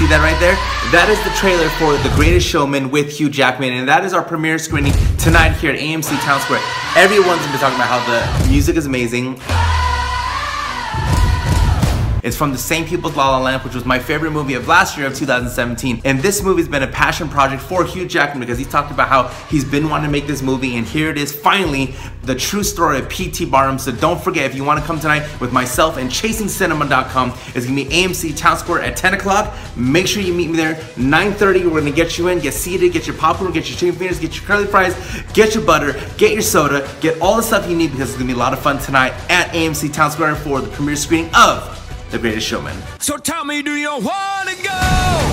see that right there? That is the trailer for The Greatest Showman with Hugh Jackman, and that is our premiere screening tonight here at AMC Town Square. Everyone's gonna be talking about how the music is amazing. It's from the same people as La La Land, which was my favorite movie of last year of 2017. And this movie's been a passion project for Hugh Jackman because he's talked about how he's been wanting to make this movie and here it is finally, the true story of P.T. Barnum. So don't forget, if you want to come tonight with myself and ChasingCinema.com, it's gonna be AMC Town Square at 10 o'clock. Make sure you meet me there. 9.30, we're gonna get you in, get seated, get your popcorn, get your chicken fingers, get your curly fries, get your butter, get your soda, get all the stuff you need because it's gonna be a lot of fun tonight at AMC Town Square for the premiere screening of the Greatest Showman. So tell me, do you wanna go?